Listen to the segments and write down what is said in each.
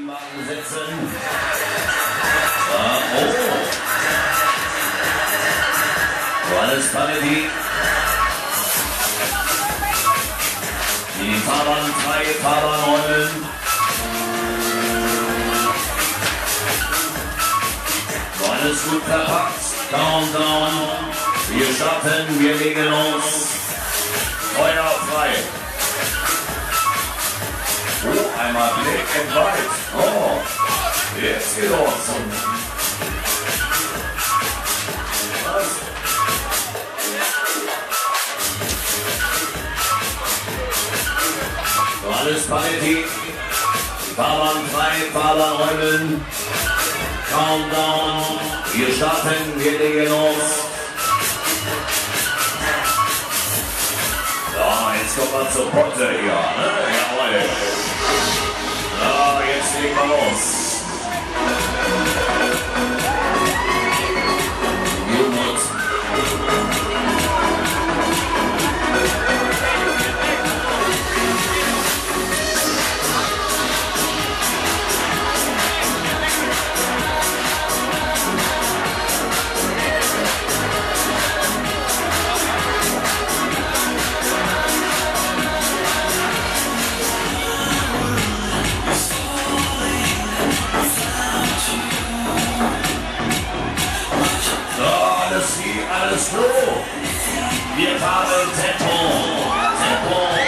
den Wagen setzen. Ah, oh. Johannes. Die Fahrbahn 3, Fahrbahn 9. Alles gut verpackt. Countdown. Wir starten, wir legen los. Feuer frei. Einmal Blick and White. Oh, jetzt geht los. Was? Alles Paletti. Fahrbahn frei, Fahrbahn räumen. Countdown. Wir starten, wir legen los. Ja, jetzt kommt man zur Potte hier. Ne? Ja, wie, alles froh. Wir fahren Tempo.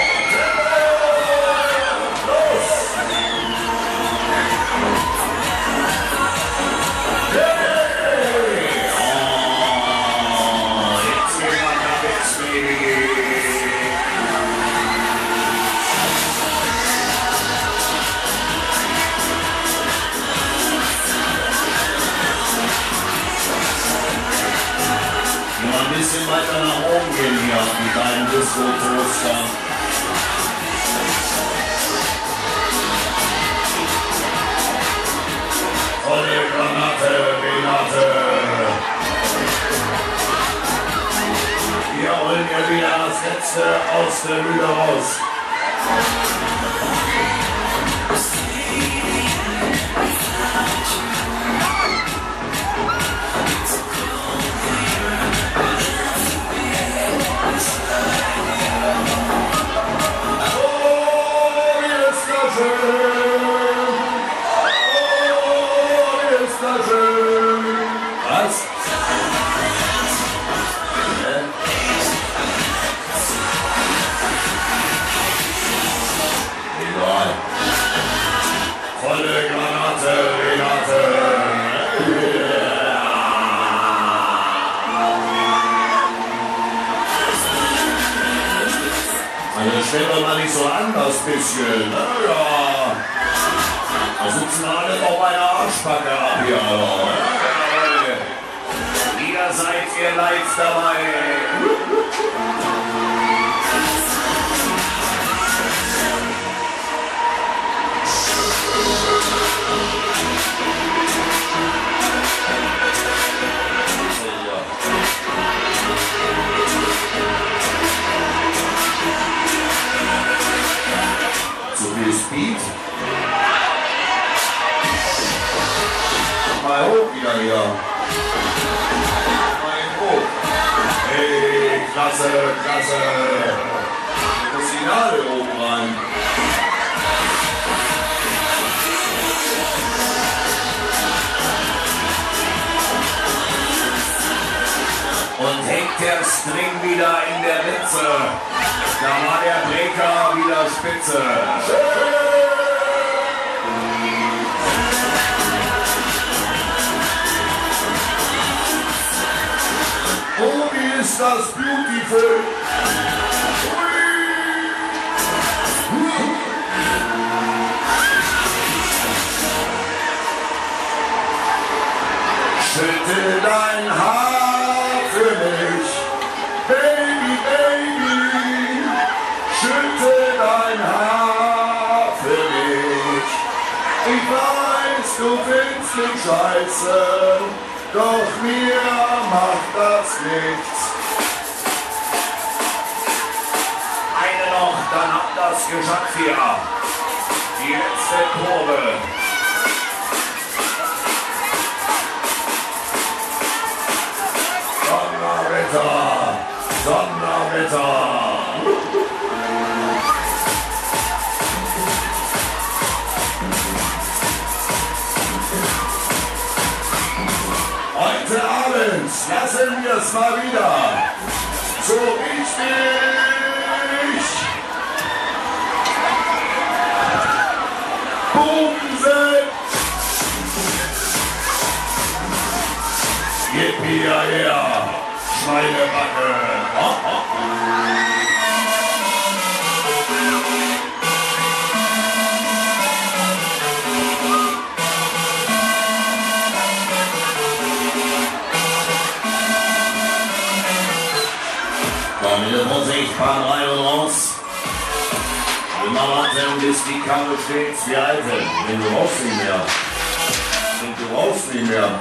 Bisschen weiter nach oben gehen hier, die beiden Disco-Toaster. Volle Granate, Renate. Wir holen ja wieder das Letzte aus der Mühle raus. Hä? Egal. Volle Granate, Renate. Also stell doch mal nicht so an, das bisschen. Ne? Ja. Da sitzen alle auf einer Arschbacke ab hier. Seid ihr live dabei. Speed. Mal hoch wieder hier. Hey, klasse, klasse. Das Signal oben rein. Und hängt der String wieder in der Ritze. Da war der Breaker wieder spitze. Das beautiful. Schüttel dein Haar für mich, Baby, Baby. Schüttel dein Haar für mich. Ich weiß, du findest mich scheiße, doch mir macht das nichts. Geschafft hier Die letzte Probe. Donnerwetter, Donnerwetter. Heute Abend lassen wir es mal wieder zum Hinspiel. Schweinebacke! Ha, ha, ha. Komm, hier Vorsicht, fahren rein und raus. Immer warten, bis die Kammer steht, wie alte. Wenn du raus nicht mehr. Wenn du raus nicht mehr.